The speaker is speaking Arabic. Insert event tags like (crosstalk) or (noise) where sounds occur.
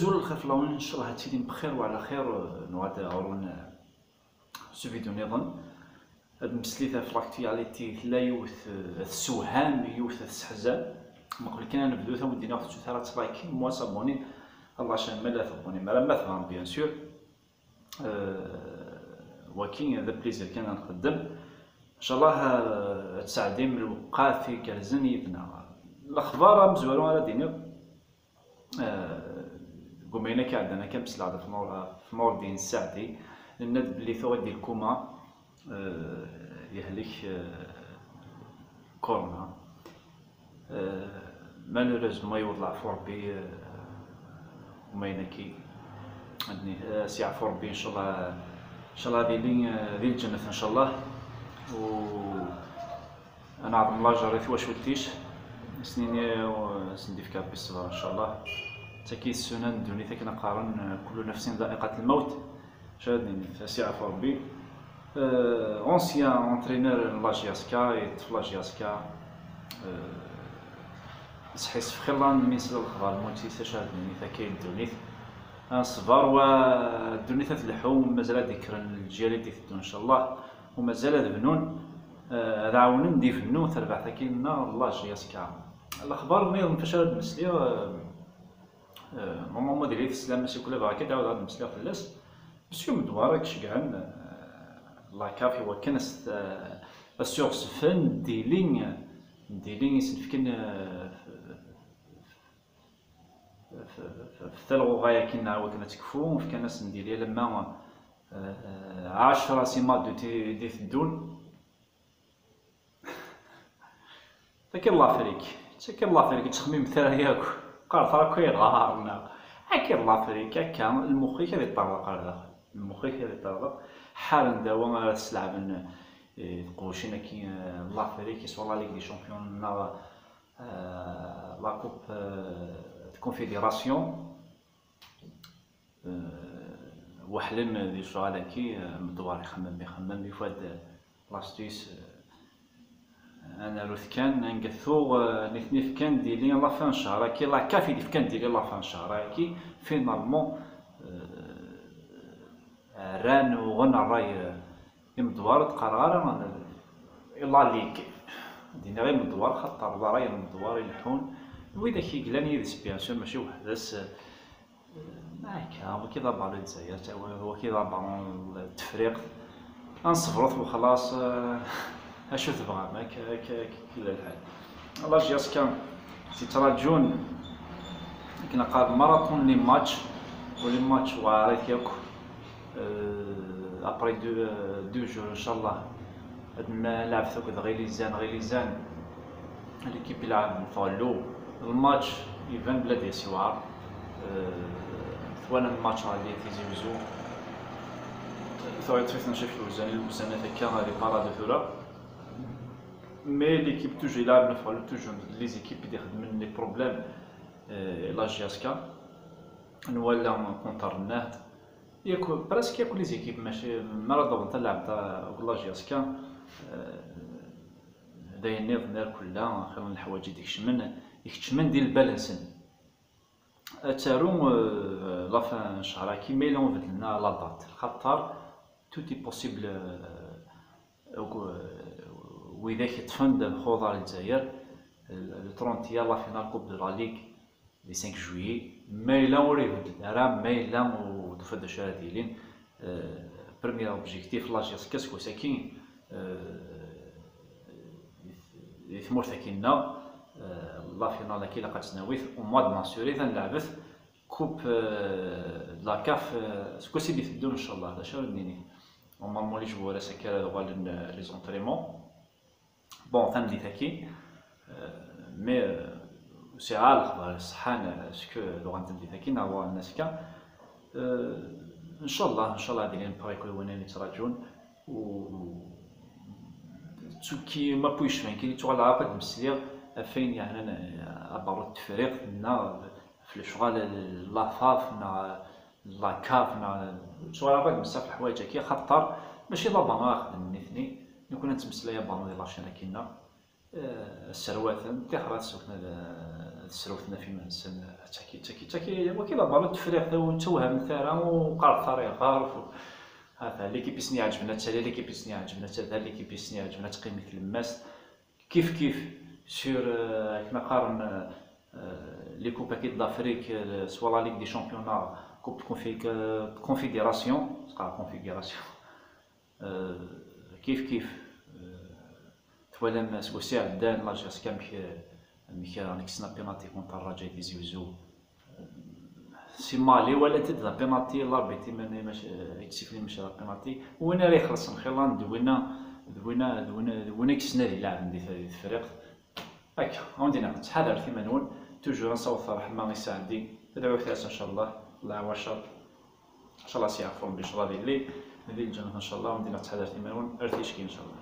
الزول الخير الله إن شاء الله هاتي بخير وعلى خير نوعد عرون سو فيديو نظن هاد المسليثة في لاكتياليتي لا يوث السوهام يوث السحزان ما قبل كنا نبدو ثم دينا وقت ثلاث لايكين موا سابوني الله عشان ما لا تبوني ما ما تفهم بيان سور. ولكن هذا بليزير كان نقدم. إن شاء الله تساعدين من الوقات في كرزن الأخبار مزوالو على دينيو قمينا كي عندنا كم سلعة في مور في مور دين السعدي الند بلي ثوى ديال الكوما آه، يهلك آه، كورونا مالوريزمون يوضع في ربي وما كي عندني سي عفو ربي إن شاء الله إن شاء الله ذي ذي الجنة إن شاء الله. و أنا عظم الله جاري واش وديش سنيني سندي في كابي إن شاء الله. تكي السنن دوني تاك نقارن كل نفس ذائقة الموت. شادني سي عفو ربي. اونسيان اونترينور لاجياسكا في لاجياسكا صحيح في خلان ميس الخبر موتي ساشادني تاكي دونيت صبر ودونيت تلحو مازال ذكرا الجيالي دي إن شاء الله. ومازال ذبنون. هذا عاونن دي فنو تربع تاكينا لاجياسكا الأخبار نيض فاش نسلي نورمالمون ديالي في السلام ماشي كل باغا كدعاود غاد نمسليو فلاس. مسيو مدوار كشكعن لا كافي وكنس السورس فن ديلين ديلين يسنفكن في ثلغو غاية كنا وكنا تكفو في كناس نديري لما عشرة سيمات دو دي ثدون (laughs) تاكي الله فريك تاكي الله فريك تخميم ثرا ياكو قال ترى كي غارنا هكا لافريك هكا المخ كي يطرق على داخل المخ كي يطرق حال داوا ما تسلعب تقوشينا كي لافريك سوا لا ليغ دي شامبيون لا كوب كونفيديراسيون. وحلم دي شغالة كي مدوار يخمم يخمم يفاد لاستيس أنا روث كان نقثو نثني كان ديلي لا فان شهر كي لا كافي دي كان ديلي لا فان شهر كي فينالمون ران وغنى الراي يمدوار تقرار يلا ليك. دينا غير مدوار خاطر راي مدوار يلحون. وإذا كي قلان يدس بيان سور ماشي وحداس هكا هو كي ضرب الجزائر هو كي ضرب التفريق نصفرت وخلاص اشو تبغى ما كل الحال الله جياس كان تيتراجون كنا قاد ماراثون لي ماتش ولي ماتش وعريت ياكو ابري دو دو جور ان شاء الله نلعب ثوك غير ليزان غير ليزان ليكيب يلعب فالو. الماتش يبان بلا دي سوار ثوانا الماتش غادي تيزي وزو ثويت فيث نشوف الوزان الوزان هكا غادي بارادو ثورا مي ليكيب توجو يلعب نفعل توجو لي زيكيب اللي يخدمن لي بروبليم لا جياسكا نولا كونترناه ياكل براسك ياكل لي زيكيب ماشي مرة ضغط تلعب لا جياسكا داين نيض نار كلها خير الحوايج ديك شمن يكتشمن ديال البالانسن تارو لافان شهر كي ميلون بدلنا لا دات خاطر توتي بوسيبل واذا كتفند خوضه للجزائر لو 30 لا فينال كوب دو لا ليغ لي 5 جويي مايلا وريفد راه مايلا ودفد شهر ديالين بريمير اوبجيكتيف لا جيس كاسكو ساكين ثمور ساكينا لا فينال كي لقات تناويث ماسوري تنلعبث كوب لا كاف سكوسي اللي تدون إن شاء الله هذا شهر نيني نورمالمون لي جوار ساكا غال لي زونطريمون بون ثاني تاكي مي سي عال خبر الصحان اسكو لو غنتم تاكي نعوا الناس كا ان شاء الله ان شاء الله نبغي كل وين يتراجعون و تسوكي ما بويش فين كي تو على عقد مسليا فين يعني ابارو التفريق نا في الشغال لافاف نا لا كاف نا تو على عقد في الحوايج كي خطر ماشي ضابا ما خدم الاثنين نكون نتمسلا يا بانو ديال لاشين كينا السروات تيخرات سوكنا السروتنا في منسن تاكي تاكي تاكي وكي لابالو تفريق توهم ثارا وقال طريق عارف هذا ليكيب سني عجبنا حتى ليكيب سني عجبنا حتى هذا ليكيب سني عجبنا تقييم الماس كيف كيف سور كما قارن لي كوب أكيد دافريك سوا لا ليغ دي شامبيونا كوب كونفيديراسيون تقرا كونفيديراسيون كيف كيف توالم سوا سي عدان لاج اسكا ميكا نكسنا بيناتي كونتر الرجاء ديزيوزو سي مالي ولا تد بيناتي لا بيتي من مش يتسيفني مش بيناتي وين راه يخلص نخيلان دوينا دوينا دوينا دوينا كسنا لي لاعب دي الفريق. هكا عندنا تحضر في منون توجور نصوت رحمة يساعدي تدعو ثلاثة إن شاء الله. الله عواشر إن شاء الله سيعرفون بشرى لي هذه الجنة إن شاء الله وندير تحضر في منون ارتيشكي إن شاء الله.